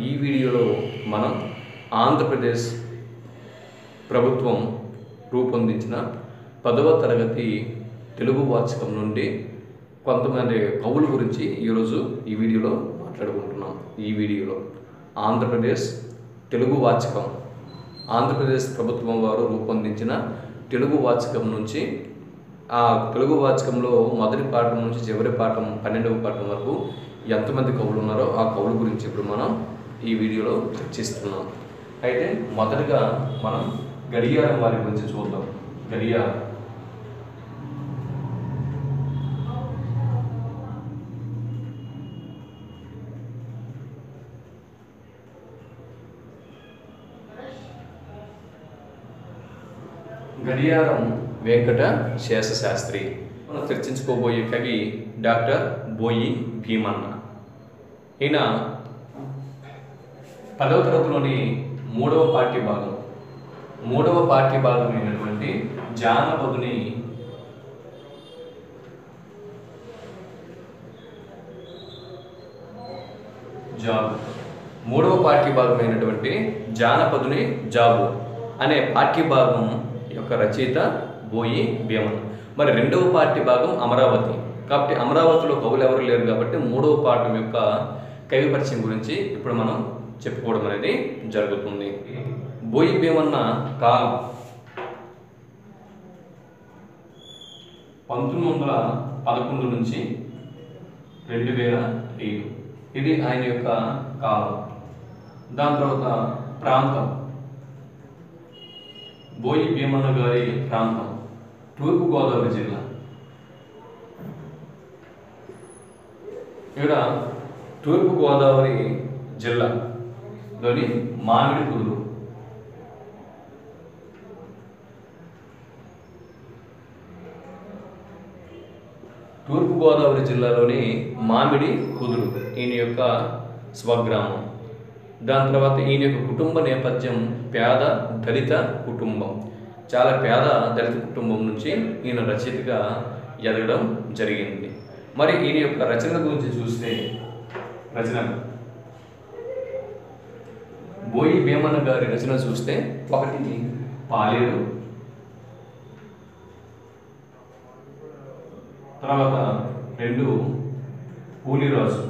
ఈ వీడియోలో మనం ఆంధ్రప్రదేశ్ ప్రభుత్వం రూపొందించిన పదవ తరగతి తెలుగు వాచకం నుండి కొంతమంది కవుల గురించి ఈరోజు ఈ వీడియోలో మాట్లాడుకుంటున్నాం. ఈ వీడియోలో ఆంధ్రప్రదేశ్ తెలుగు వాచకం ఆంధ్రప్రదేశ్ ప్రభుత్వం వారు రూపొందించిన తెలుగు వాచకం నుంచి ఆ తెలుగు వాచకంలో మొదటి పాఠం నుంచి చివరి పాఠం పన్నెండవ పాఠం వరకు ఎంతమంది కవులు ఉన్నారో ఆ కవుల గురించి ఇప్పుడు మనం ఈ వీడియోలో చర్చిస్తున్నాం. అయితే మొదటగా మనం గడియారం వారి గురించి చూద్దాం. గడియారం గడియారం వెంకట శేషశాస్త్రి. మనం చర్చించుకోబోయే కవి డాక్టర్ బోయి భీమన్న. ఈయన పదవ తరగతిలోని మూడవ పాఠ్య భాగం మూడవ పాఠ్య భాగమైనటువంటి జానపదుని జాబు. మూడవ పాఠ్య భాగమైనటువంటి జానపదుని జాబు అనే పాఠ్య భాగం యొక్క రచయిత బోయి భీమన్. మరి రెండవ పాఠ్య భాగం అమరావతి. కాబట్టి అమరావతిలో కవులు ఎవరు లేరు కాబట్టి మూడవ పాఠం యొక్క కవి పరిచయం గురించి ఇప్పుడు మనం చెప్పుకోవడం అనేది జరుగుతుంది. బోయి భీమన్న కాలం పంతొమ్మిది వందల పదకొండు నుంచి రెండు వేల ఐదు. ఇది ఆయన యొక్క కాలం. దాని తర్వాత ప్రాంతం. బోయి భీమన్న గారి ప్రాంతం. తూర్పుగోదావరి జిల్లా. ఇక్కడ తూర్పుగోదావరి జిల్లా. లోని మామిడి కుదురు తూర్పుగోదావరి జిల్లాలోని మామిడి కుదురు ఈయన యొక్క స్వగ్రామం. దాని తర్వాత ఈయన యొక్క కుటుంబ నేపథ్యం పేద దళిత కుటుంబం. చాలా పేద దళిత కుటుంబం నుంచి ఈయన రచయితగా ఎదగడం జరిగింది. మరి ఈయన యొక్క రచన గురించి చూస్తే రచన బోయి వేమన గారి రచన చూస్తే ఒకటి పాలేరు తర్వాత రెండు పూలిరాజు.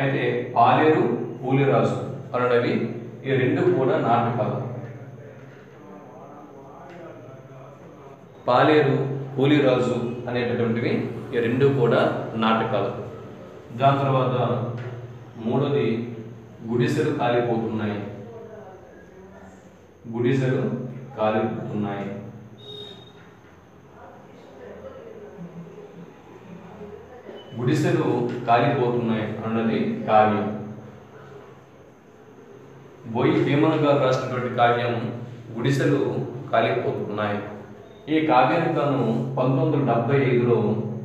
అయితే పాలేరు పూలిరాజు అనడవి ఈ రెండు కూడా నాటకాలు. పాలేరు కూలిరాజు అనేటటువంటివి ఈ రెండు కూడా నాటకాలు. దాని తర్వాత మూడోది గుడిసెలు కాలిపోతున్నాయి. గుడిసెలు కాలిపోతున్నాయి. గుడిసెలు కాలిపోతున్నాయి అన్నది కావ్యం బోయి భీమన్ గారు రాసినటువంటి కావ్యం గుడిసెలు కాలిపోతున్నాయి. ఈ కావ్యానికి తను పంతొమ్మిది వందల డెబ్బై ఐదులో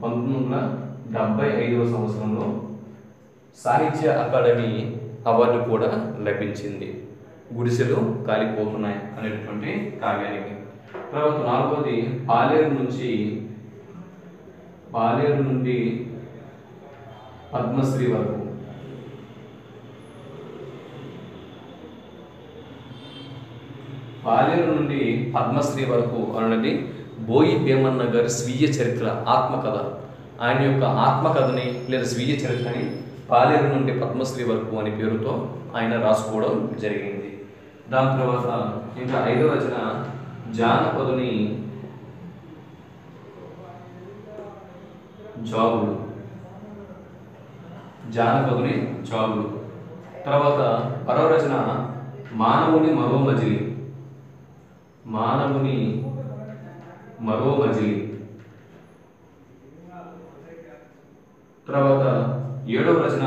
పంతొమ్మిది వందల డెబ్బై ఐదవ సంవత్సరంలో సాహిత్య అకాడమీ అవార్డు కూడా లభించింది. గుడిసెలు కాలిపోతున్నాయి అనేటువంటి కావ్యానికి. తర్వాత నాలుగవది పాలేరు నుంచి పాలేరు నుండి పద్మశ్రీ వరకు. పాలేరు నుండి పద్మశ్రీ వరకు అన్నది బోయి భీమన్న గారి స్వీయ చరిత్ర ఆత్మకథ. ఆయన యొక్క ఆత్మకథని లేదా స్వీయ చరిత్రని పాలేరు నుండి పద్మశ్రీ వరకు అనే పేరుతో ఆయన రాసుకోవడం జరిగింది. దాని తర్వాత ఇంకా ఐదో రచన జానపదుని జాబులు జానపదుని జాబులు తర్వాత పరవ రచన మానవుని మరో మజిలి. మానవుని మరో మజిలి. తర్వాత ఏడవ రచన.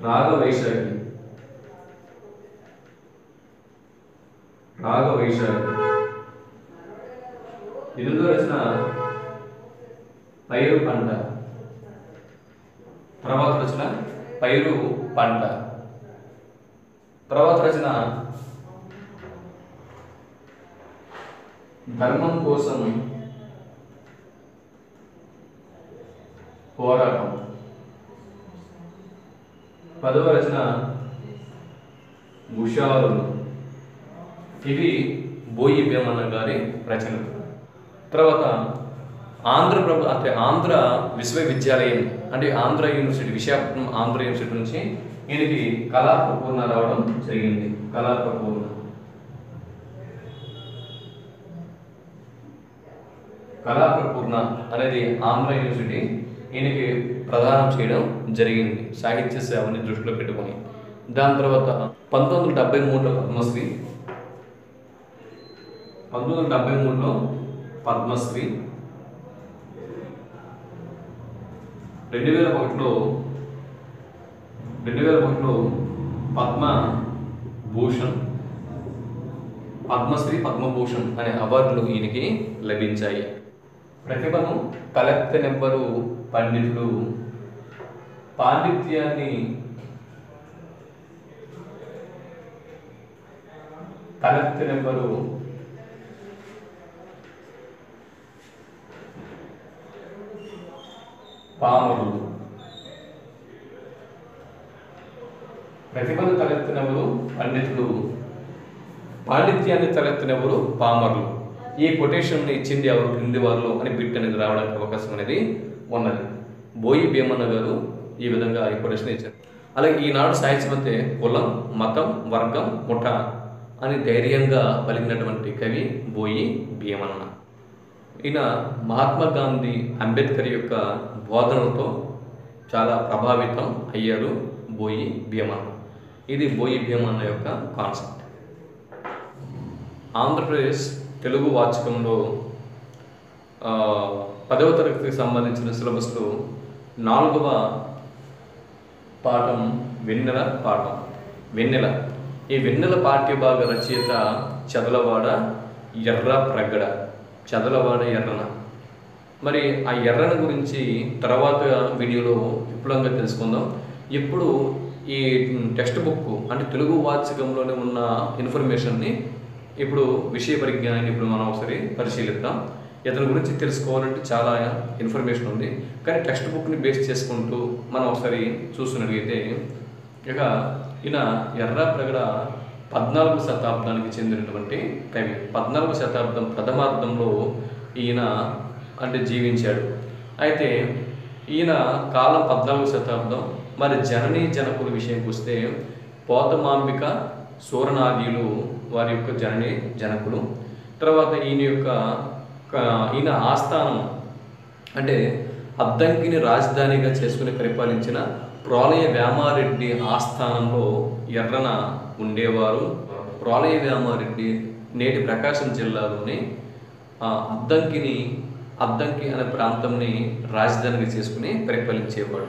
రాగ వైశాఖి రాగ వైశాఖి ఎనిమిదో రచన. పైరు పంట. తర్వాత రచన పైరు పంట. తర్వాత రచన ధర్మం కోసం పోరాటం. పదవ రచన ముషారులు ఇవి బోయి భీమన్న గారి రచనలు. తర్వాత ఆంధ్రప్రభ అంటే ఆంధ్ర విశ్వవిద్యాలయం అంటే ఆంధ్ర యూనివర్సిటీ విశాఖపట్నం ఆంధ్ర యూనివర్సిటీ నుంచి ఈయనకి కళా ప్రపూర్ణ రావడం జరిగింది. కళా ప్రపూర్ణ కళా ప్రపూర్ణ అనేది ఆంధ్ర యూనివర్సిటీ ఈయనకి ప్రదానం చేయడం జరిగింది. సాహిత్య సేవని దృష్టిలో పెట్టుకొని. దాని తర్వాత పంతొమ్మిది వందల డెబ్బై మూడులో పద్మశ్రీ. పంతొమ్మిది వందల డెబ్బై మూడులో పద్మశ్రీ. రెండు వేల ఒకటిలో రెండు వేల ఒకటిలో పద్మ భూషణ్ పద్మశ్రీ పద్మభూషణ్ అనే అవార్డులు ఈయనకి లభించాయి. ప్రతిభను తలెత్తనివ్వరు పండితుడు పాండిత్యాన్ని తలెత్తనివ్వరు పాముడు. ప్రతిభను తలెత్తినవరు పండితుడు. పాండిత్యాన్ని తలెత్తినవరు పామరులు ఈ కొటేషన్ని ఇచ్చింది ఎవరు? క్రింది వారిలో అని బిట్ అనేది రావడానికి అవకాశం అనేది ఉన్నది. బోయి భీమన్న గారు ఈ విధంగా ఈ కొటేషన్ ఇచ్చారు. అలాగే ఈనాడు సాహిత్యం అంటే కులం మతం వర్గం ముఠ అని ధైర్యంగా పలికినటువంటి కవి బోయి భీమన్న. ఈయన మహాత్మా గాంధీ అంబేద్కర్ యొక్క బోధనలతో చాలా ప్రభావితం అయ్యారు బోయి భీమన్న. ఇది బోయి భీమన్న యొక్క కాన్సెప్ట్ ఆంధ్రప్రదేశ్ తెలుగు వాచకంలో పదవ తరగతికి సంబంధించిన సిలబస్లో నాలుగవ పాఠం వెన్నెల పాఠం. వెన్నెల. ఈ వెన్నెల పాఠ్యభాగ రచయిత చదలవాడ ఎర్ర ప్రగడ. చదలవాడ ఎర్రన. మరి ఆ ఎర్రన గురించి తర్వాత వీడియోలో విపులంగా తెలుసుకుందాం. ఇప్పుడు ఈ టెక్స్ట్ బుక్ అంటే తెలుగు వాచకంలోనే ఉన్న ఇన్ఫర్మేషన్ని ఇప్పుడు విషయ పరిజ్ఞానాన్ని ఇప్పుడు మనం ఒకసారి పరిశీలిద్దాం. ఇతని గురించి తెలుసుకోవాలంటే చాలా ఇన్ఫర్మేషన్ ఉంది. కానీ టెక్స్ట్ బుక్ని బేస్ చేసుకుంటూ మనం ఒకసారి చూస్తున్నట్లయితే ఇక ఈయన ఎర్రా ప్రగడ పద్నాలుగు శతాబ్దానికి చెందినటువంటి కవి. పద్నాలుగు శతాబ్దం ప్రథమార్థంలో ఈయన అంటే జీవించాడు. అయితే ఈయన కాలం పద్నాలుగు శతాబ్దం మరి జననీ జనకుల విషయంకి వస్తే పోతమాంబిక సూరనాదీలు వారి యొక్క జనని జనకులు. తర్వాత ఈయన యొక్క ఈయన ఆస్థానం అంటే అద్దంకిని రాజధానిగా చేసుకుని పరిపాలించిన ప్రోలయ వ్యామారెడ్డి ఆస్థానంలో ఎర్రన ఉండేవారు. ప్రోలయ వ్యామారెడ్డి నేటి ప్రకాశం జిల్లాలోని అద్దంకిని అద్దంకి అనే ప్రాంతంని రాజధానిగా చేసుకుని పరిపాలించేవాడు.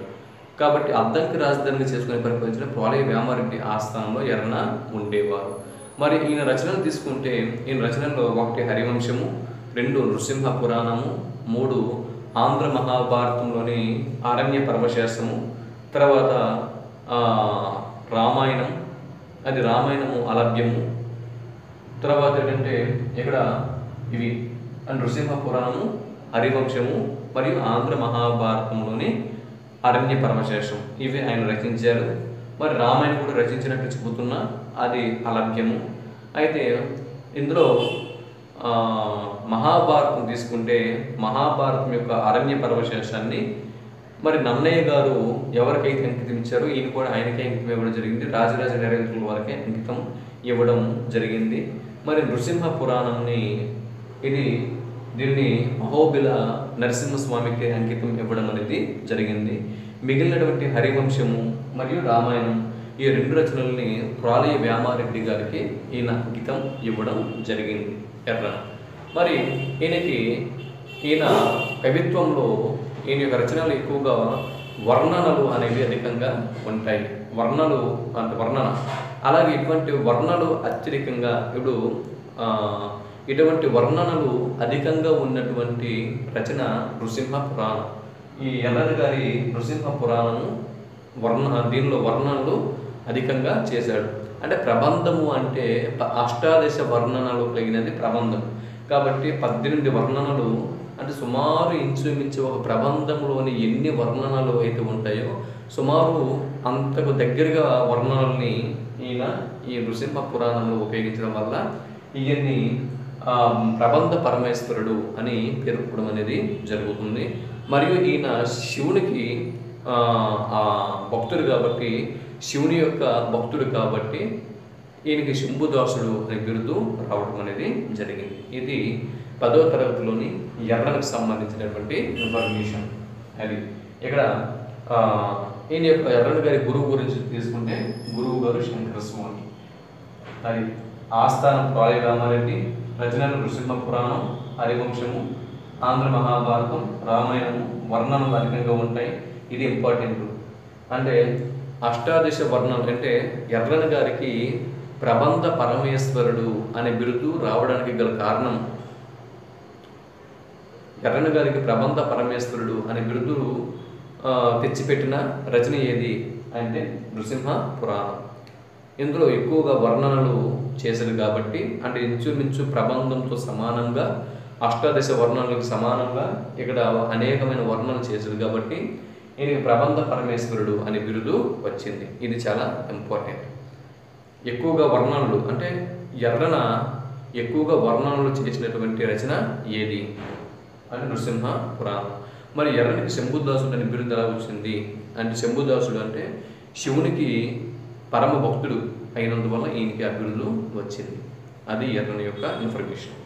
కాబట్టి అద్దంకి రాజధానిగా చేసుకుని పరిపాలించిన ప్రోలయ వ్యామారెడ్డి ఆస్థానంలో ఎర్రన ఉండేవారు. మరి ఈయన రచనలు తీసుకుంటే ఈయన రచనల్లో ఒకటి హరివంశము రెండు నృసింహ పురాణము మూడు ఆంధ్ర మహాభారతంలోని అరణ్య పర్వశాస్త్రము తర్వాత రామాయణం అది రామాయణము అలభ్యము తర్వాత ఏంటంటే ఇక్కడ ఇవి నృసింహ పురాణము హరివంశము మరియు ఆంధ్ర మహాభారతంలోని అరణ్య పరమశేషం. ఇవి ఆయన రచించారు. మరి రామాయణం కూడా రచించినట్టు చెబుతున్నా అది అలభ్యము. అయితే ఇందులో మహాభారతం తీసుకుంటే మహాభారతం యొక్క అరణ్య పరమశేషాన్ని మరి నన్నయ్య గారు ఎవరికైతే అంకితం ఇచ్చారో ఈయన కూడా ఆయనకే అంకితం ఇవ్వడం జరిగింది. రాజరాజ నరేంద్రుల వారికే అంకితం ఇవ్వడం జరిగింది. మరి నృసింహ పురాణంని ఇది దీన్ని మహోబిల నరసింహస్వామికి అంకితం ఇవ్వడం అనేది జరిగింది. మిగిలినటువంటి హరివంశము మరియు రామాయణం ఈ రెండు రచనల్ని ప్రాలయ వ్యామారెడ్డి గారికి ఈయన అంకితం ఇవ్వడం జరిగింది ఎర్ర. మరి ఈయనకి ఈయన కవిత్వంలో ఈయన యొక్క రచనలు ఎక్కువగా వర్ణనలు అనేవి అధికంగా ఉంటాయి. వర్ణలు అంటే వర్ణన. అలాగే ఇటువంటి వర్ణలు అత్యధికంగా ఇప్పుడు ఇటువంటి వర్ణనలు అధికంగా ఉన్నటువంటి రచన నృసింహ పురాణం. ఈ ఎల్లరి గారి నృసింహ పురాణము వర్ణ దీనిలో వర్ణనలు అధికంగా చేశాడు. అంటే ప్రబంధము అంటే అష్టాదశ వర్ణనలు కలిగినది ప్రబంధం. కాబట్టి పద్దెనిమిది వర్ణనలు అంటే సుమారు ఇంచుమించు ఒక ప్రబంధంలోని ఎన్ని వర్ణనలు అయితే ఉంటాయో సుమారు అంతకు దగ్గరగా వర్ణనల్ని ఈయన ఈ నృసింహ పురాణంలో ఉపయోగించడం వల్ల ఈయన్ని ప్రబంధ పరమేశ్వరుడు అని పేర్కొనడం అనేది జరుగుతుంది. మరియు ఈయన శివునికి ఆ, భక్తుడు కాబట్టి శివుని యొక్క భక్తుడు కాబట్టి ఈయనకి శంభుదాసుడు అనే బిరుదు రావడం అనేది జరిగింది. ఇది పదవ తరగతిలోని ఎర్రనికి సంబంధించినటువంటి ఇన్ఫర్మేషన్. అది ఇక్కడ ఈయన యొక్క ఎర్రని గారి గురువు గురించి తీసుకుంటే గురువు గారు శంకర స్వామి. అది ఆస్థానం ప్రాయ రామారెడ్డి రచనలు నృసింహ పురాణం హరివంశము ఆంధ్ర మహాభారతం రామాయణము వర్ణనలు అధికంగా ఉంటాయి. ఇది ఇంపార్టెంట్ అంటే అష్టాదశ వర్ణనలు అంటే ఎర్రని గారికి ప్రబంధ పరమేశ్వరుడు అనే బిరుదు రావడానికి గల కారణం. ఎర్రని గారికి ప్రబంధ పరమేశ్వరుడు అనే బిరుదు తెచ్చిపెట్టిన రచన ఏది? అంటే నృసింహ పురాణం. ఇందులో ఎక్కువగా వర్ణనలు చేశారు కాబట్టి అంటే ఇంచుమించు ప్రబంధంతో సమానంగా అష్టాదశ వర్ణనలకు సమానంగా ఇక్కడ అనేకమైన వర్ణనలు చేశారు కాబట్టి ఈయనకి ప్రబంధ పరమేశ్వరుడు అనే బిరుదు వచ్చింది. ఇది చాలా ఇంపార్టెంట్ ఎక్కువగా వర్ణనలు అంటే ఎర్రన ఎక్కువగా వర్ణనలు చేసినటువంటి రచన ఏది? అని నృసింహ పురాణం. మరి ఎర్రనికి శంభుదాసుడు అని బిరుదు ఎలా వచ్చింది? అంటే శంభుదాసుడు అంటే శివునికి పరమ భక్తుడు అయినందువల్ల ఈయనకి ఆ వచ్చింది. అది ఎర్రని యొక్క ఇన్ఫర్మేషన్